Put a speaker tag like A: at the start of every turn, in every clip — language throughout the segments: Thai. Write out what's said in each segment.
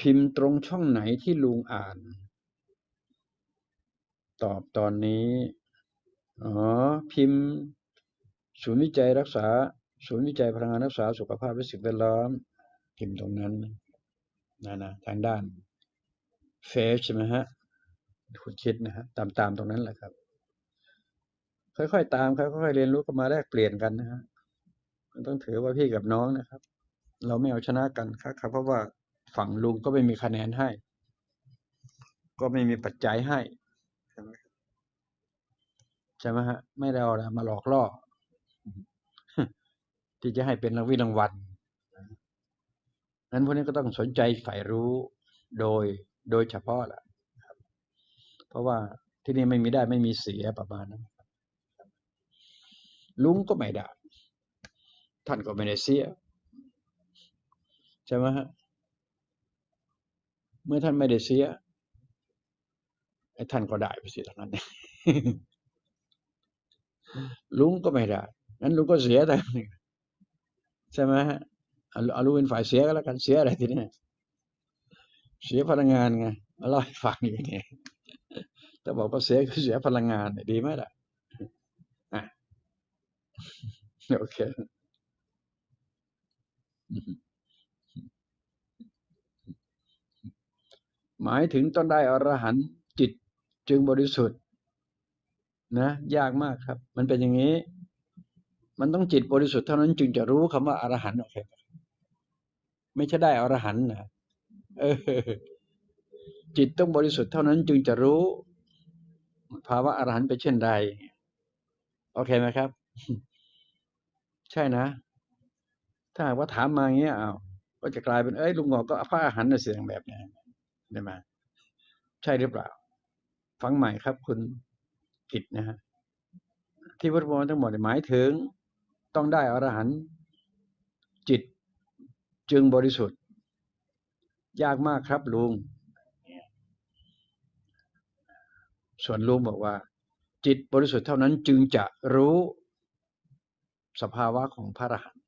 A: พิมพ์ตรงช่องไหนที่ลุงอ่าน ตอบตอนนี้ อ๋อ พิมพ์ ศูนย์วิจัยรักษา ศูนย์วิจัยพลังงานรักษาสุขภาพและสิ่งแวดล้อม พิมพ์ตรงนั้นนะนะทางด้านเฟซใช่ไหมฮะ คุณคิดนะฮะ ตามตามตรงนั้นแหละครับ ค่อยๆตามครับค่อยๆเรียนรู้กันมาแลกเปลี่ยนกันนะฮะมันต้องถือว่าพี่กับน้องนะครับ เราไม่เอาชนะกันครับครับเพราะว่า ฝั่งลุงก็ไม่มีคะแนนให้ ก็ไม่มีปัจจัยให้ใช่ไหมฮะ ไม่ได้เอาอะไรมาหลอกล่อ ที่จะให้เป็นรางวิรางวัลนั้นพวกนี้ก็ต้องสนใจใฝ่รู้โดยโดยเฉพาะแหละเพราะว่าที่นี่ไม่มีได้ไม่มีเสียประมาณนั้นลุงก็ไม่ได้ท่านก็ไม่ได้เสียใช่ไหมฮะ เมื่อท่านไม่ได้เสียไอ้ท่านก็ได้ไปสิเท่านั้นลุงก็ไม่ได้งั้นลุงก็เสียแต่ใช่ไหมฮะเอาลุงเป็นฝ่ายเสียก็แล้วกันเสียอะไรทีนี้เสียพลังงานไงมาเล่าให้ฟังอย่างนี้ถ้าบอกว่าเสียคือเสียพลังงานดีไหมล่ะอะโอเค หมายถึงต้องได้อรหันต์จิตจึงบริสุทธิ์ นะ ยากมากครับ มันเป็นอย่างนี้ มันต้องจิตบริสุทธิ์เท่านั้นจึงจะรู้คำว่าอรหันต์โอเคไม่ใช่ได้อรหันต์นะเออ จิตต้องบริสุทธิ์เท่านั้นจึงจะรู้ ภาวะอรหันต์เป็นเช่นใด โอเคไหมครับ ใช่นะ ถ้าว่าถามมาอย่างเงี้ยอ้าวก็จะกลายเป็นเอ้ยลุงหงอกก็พระอรหันต์เสียงแบบนี้ ได้ไหมใช่หรือเปล่า ฟังใหม่ครับ คุณผิดนะฮะที่พุทธมนต์ทั้งหมดหมายถึงต้องได้อรหันต์จิตจึงบริสุทธิ์ ยากมากครับลุง ส่วนลุงบอกว่า จิตบริสุทธิ์เท่านั้นจึงจะรู้สภาวะของพระอรหันต์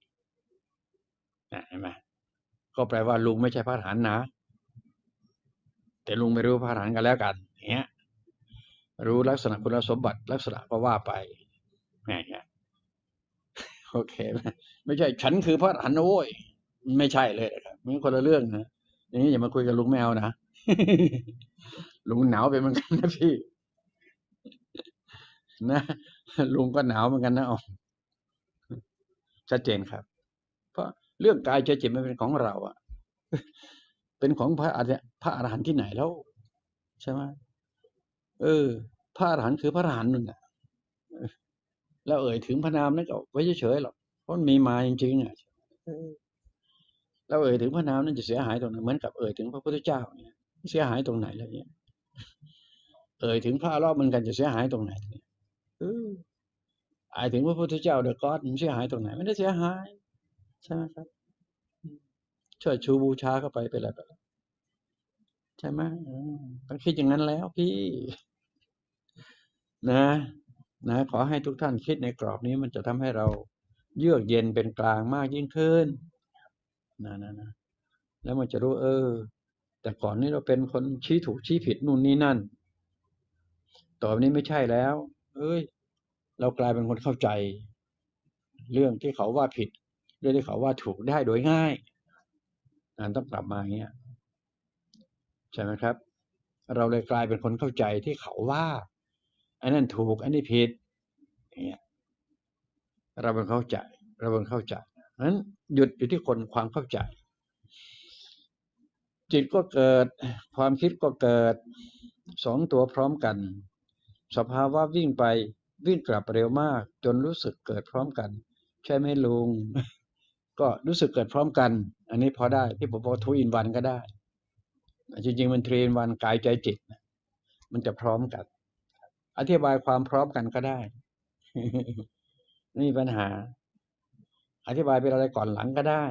A: เห็นไหมก็แปลว่าลุงไม่ใช่พระอรหันต์นะ แต่ลุงไม่รู้พระอรหันต์กันแล้วกันเงี้ย รู้ลักษณะคุณสมบัติลักษณะก็ว่าไปเงี้ยโอเคไหมไม่ใช่ ฉันคือพระอรหันต์โว้ยไม่ใช่เลยครับมันคนละเรื่องนะอย่างนี้อย่ามาคุยกับลุงแมวนะลุงหนาวไปเหมือนกันนะพี่นะลุงก็หนาวเหมือนกันนะอ๋อชัดเจนครับ เพราะเรื่องกายใจจิตมันเป็นของเราอะ เป็นของพระอรพระอรหันต์ที่ไหนแล้ว ใช่ไหมเออ พระอรหันต์คือพระอรหันต์นั่นแหละแล้วเอ่ยถึงพระนามนั่นก็ไว้เฉยๆหรอกเพราะมันมีมาจริงๆอะเราเอ่ยถึงพระนามนั่นจะเสียหายตรงไหนเหมือนกับเอ่ยถึงพระพุทธเจ้าเนี่ยเสียหายตรงไหนแล้วเนี่ยเอ่ยถึงพระรอบมันกันจะเสียหายตรงไหนเนี่ยเอออายถึงพระพุทธเจ้าเดอะก็อดมันเสียหายตรงไหนไม่ได้เสียหายใช่ไหมครับ เชิดชูบูชาเข้าไปเป็นอะไรไปใช่ไหมต้องคิดอย่างนั้นแล้วพี่ นะ นะ ขอให้ทุกท่านคิดในกรอบนี้มันจะทำให้เราเยือกเย็นเป็นกลางมากยิ่งขึ้นนะนะนะแล้วมันจะรู้เออ แต่ก่อนนี้เราเป็นคนชี้ถูกชี้ผิดนู่นนี่นั่น ต่อไปนี้ไม่ใช่แล้ว เอ้ย เรากลายเป็นคนเข้าใจ เรื่องที่เขาว่าผิด เรื่องที่เขาว่าถูกได้โดยง่าย อันต้องกลับมาอย่างเงี้ยใช่ไหมครับ เราเลยกลายเป็นคนเข้าใจที่เขาว่าอันนั้นถูก อันนี้ผิดเนี่ยเราเป็นเข้าใจ เราเป็นเข้าใจนั้นหยุดอยู่ที่คนความเข้าใจ จิตก็เกิด ความคิดก็เกิดสองตัวพร้อมกัน สภาวะวิ่งไปวิ่งกลับเร็วมาก จนรู้สึกเกิดพร้อมกัน ใช่ไหมลุง ก็รู้สึกเกิดพร้อมกัน อันนี้พอได้ที่ผมบอกทูอินวันก็ได้ จริงๆมันทรีนวันกายใจจิต มันจะพร้อมกัน อธิบายความพร้อมกันก็ได้ไม่มีปัญหา อธิบายเป็นอะไรก่อนหลังก็ได้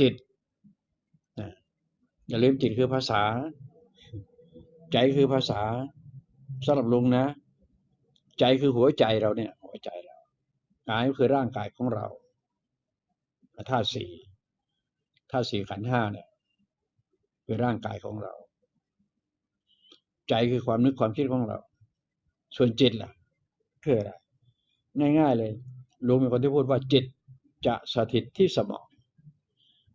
A: จิตอย่าลืมจิตคือภาษา ใจคือภาษาสำหรับลุงนะ ใจคือหัวใจเราเนี่ย หัวใจเรากายก็คือร่างกายของเรา ธาตุสี่ธาตุสี่ขันห้าเนี่ยคือร่างกายของเรา ใจคือความนึกความคิดของเรา ส่วนจิตล่ะคืออะไรง่ายๆเลยลุงเป็นคนที่พูดว่าจิตจะสถิตที่สมอง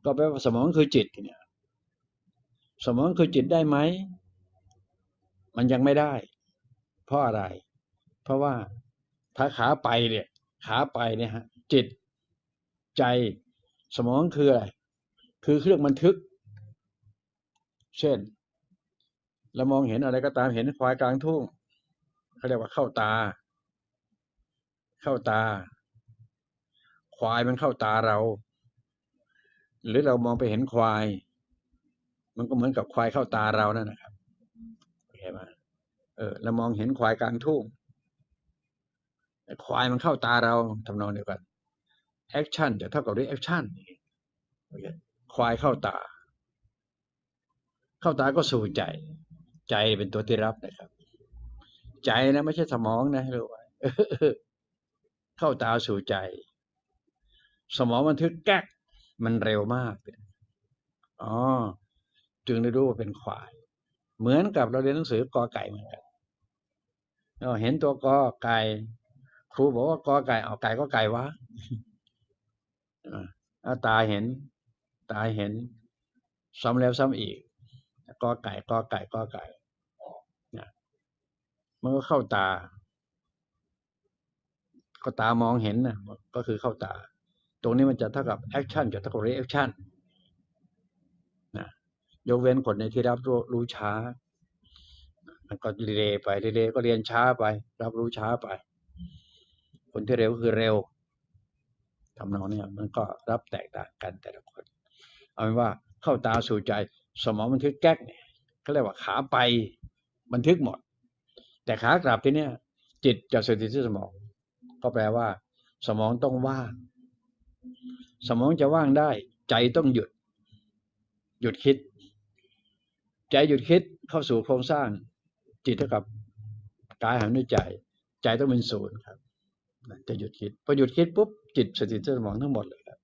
A: ก็แปลว่าสมองคือจิตเนี่ยสมองคือจิตได้ไหม มันยังไม่ได้ เพราะอะไร เพราะว่าถ้าขาไปเนี่ย ขาไปเนี่ยฮะจิตใจ สมองคืออะไร คือเครื่องบันทึก เช่น เรามองเห็นอะไรก็ตามเห็นควายกลางทุ่งเขาเรียกว่าเข้าตา เข้าตา ควายมันเข้าตาเรา หรือเรามองไปเห็นควาย มันก็เหมือนกับควายเข้าตาเรานั่นนะครับโอเคไหมเออเรามองเห็นควายกลางทุ่งควายมันเข้าตาเราทำนองเดียวกัน action จะเท่ากับ reaction ควายเข้าตา เข้าตาก็สู่ใจ ใจเป็นตัวที่รับนะครับ ใจนะไม่ใช่สมองนะรู้ไว้เข้าตาสู่ใจ สมองบันทึกแก๊กมันเร็วมากอ๋อจึงได้รู้ว่าเป็นควาย เหมือนกับเราเรียนหนังสือกอไก่เหมือนกันเราเห็นตัวกอไก่ ครูบอกว่ากอไก่เอาไก่ก็ไก่วะ อาตาเห็น ตาเห็น ซ้ำแล้วซ้ำอีกกอไก่กอไก่กอไก่นะมันก็เข้าตา ก็ตามองเห็นนะก็คือเข้าตา ตรงนี้มันจะเท่ากับ action จะเท่ากับ reaction นะยกเว้นคนในที่รับรู้รู้ช้า มันก็รีเลย์ไปรีเลย์ก็เรียนช้าไป รับรู้ช้าไป คนที่เร็วคือเร็ว ทำนองนี้มันก็รับแตกต่างกันแต่ละคน เอาเป็นว่าเข้าตาสู่ใจสมองบันทึกแก๊กเนี่ยเขาเรียกว่าขาไปบันทึกหมด แต่ขากลับที่เนี้ยจิตจะสถิตที่สมอง ก็แปลว่า สมองต้องว่าง สมองจะว่างได้ ใจต้องหยุด หยุดคิด ใจหยุดคิดเข้าสู่โครงสร้าง จิตเท่ากับกายหันด้วยใจ ใจต้องเป็นศูนย์ครับ จะหยุดคิดพอหยุดคิดปุ๊บจิตสติสมองทั้งหมดเลยครับ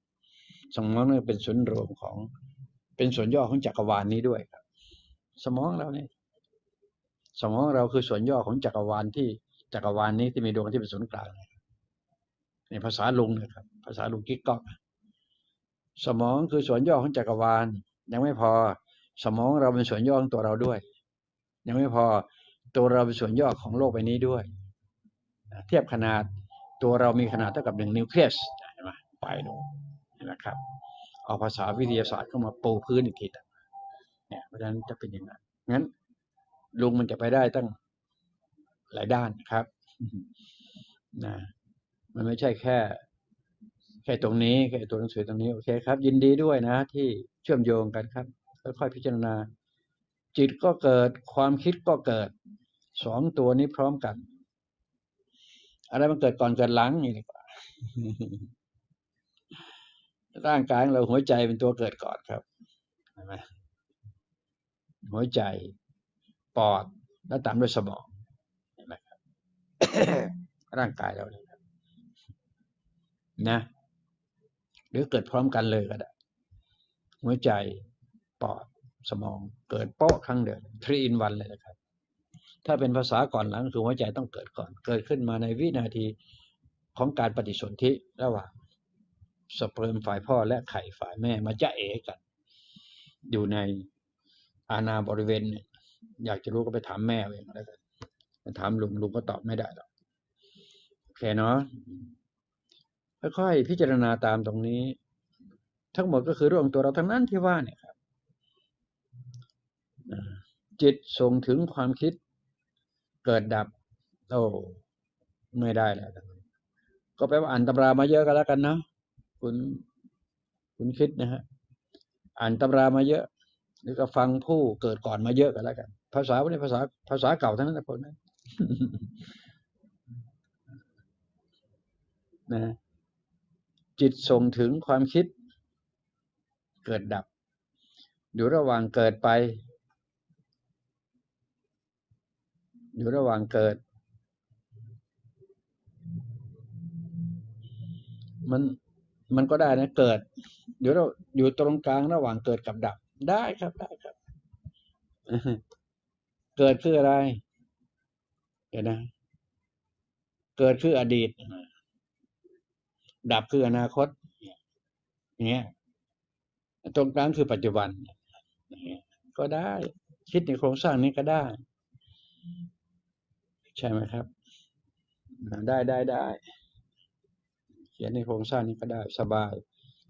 A: สมองนี่เป็นส่วนรวมของ เป็นส่วนย่อของจักรวาลนี้ด้วยครับ สมองเราเนี่ยสมองเราคือส่วนย่อของจักรวาลที่จักรวาลนี้ที่มีดวงที่เป็นศูนย์กลางในภาษาลุงนะครับ ภาษาลุงกิ๊กก๊อกสมองคือส่วนย่อของจักรวาล ยังไม่พอ สมองเราเป็นส่วนย่อของตัวเราด้วย ยังไม่พอตัวเราเป็นส่วนย่อของโลกใบนี้ด้วย เทียบขนาด ตัวเรามีขนาดเท่ากับหนึ่งนิวเคลียสเห็นไหมไปดูนะครับ เอาภาษาวิทยาศาสตร์เข้ามาปูพื้นอีกทีเนี่ยเพราะฉะนั้นจะเป็นอย่างนั้นงั้นลุงมันจะไปได้ตั้งหลายด้านครับนะมันไม่ใช่แค่ แค่ตรงนี้แค่ตัวหนังสือตรงนี้โอเคครับ ยินดีด้วยนะ ที่เชื่อมโยงกันครับค่อยๆพิจารณา จิตก็เกิดความคิดก็เกิดสองตัวนี้พร้อมกัน อะไรมันเกิดก่อนเกิดหลังนี่ดีกว่าร่างกายของเราหัวใจเป็นตัวเกิดก่อนครับใช่ไหมหัวใจ ปอดแล้วตามด้วยสมองเห็นไหมครับร่างกายเราเลยครับนะ หรือเกิดพร้อมกันเลยก็ได้ หัวใจ ปอด สมอง เกิดโป๊ะครั้งเดียวทรีอินวันเลยนะครับ ถ้าเป็นภาษาก่อนหลังคือหัวใจต้องเกิดก่อน เกิดขึ้นมาในวินาทีของการปฏิสนธิระหว่างสเปิร์มฝ่ายพ่อและไข่ฝ่ายแม่มาจะเอกัน อยู่ในอาณาบริเวณเนี่ยอยากจะรู้ก็ไปถามแม่เองแล้วกันถามลุงลุงก็ตอบไม่ได้หรอกโอเคเนาะค่อยๆพิจารณาตามตรงนี้ ทั้งหมดก็คือเรื่องตัวเราทั้งนั้นที่ว่าเนี่ยครับจิตส่งถึงความคิด เกิดดับ โอ้ไม่ได้แล้วก็แปลว่าอ่านตำรามาเยอะก็แล้วกันเนาะคุณคุณคิดนะฮะอ่านตำรามาเยอะ หรือก็ฟังผู้เกิดก่อนมาเยอะก็แล้วกัน ภาษาพวกนี้ภาษาภาษาเก่าทั้งนั้นนะพวกนั้นนะจิตส่งถึงความคิดเกิดดับ อยู่ระหว่างเกิดไป อยู่ระหว่างเกิด มันมันก็ได้นะเกิดอยู่เราอยู่ตรงกลางระหว่างเกิดกับดับ ได้ครับได้ครับ เกิดคืออะไร เดี๋ยวนะ เกิดคืออดีต ดับคืออนาคตอย่างเงี้ยตรงกลางคือปัจจุบันก็ได้ คิดในโครงสร้างนี้ก็ได้ ใช่ไหมครับ ได้ได้ได้ เขียนในโครงสร้างนี้ก็ได้สบาย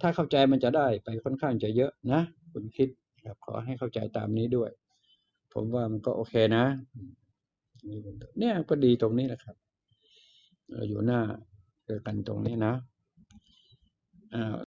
A: ถ้าเข้าใจมันจะได้ไปค่อนข้างจะเยอะนะ คุณคิดครับขอให้เข้าใจตามนี้ด้วย ผมว่ามันก็โอเคนะ เนี่ยก็ดีตรงนี้แหละครับเราอยู่หน้าเจอกันตรงนี้นะอ่า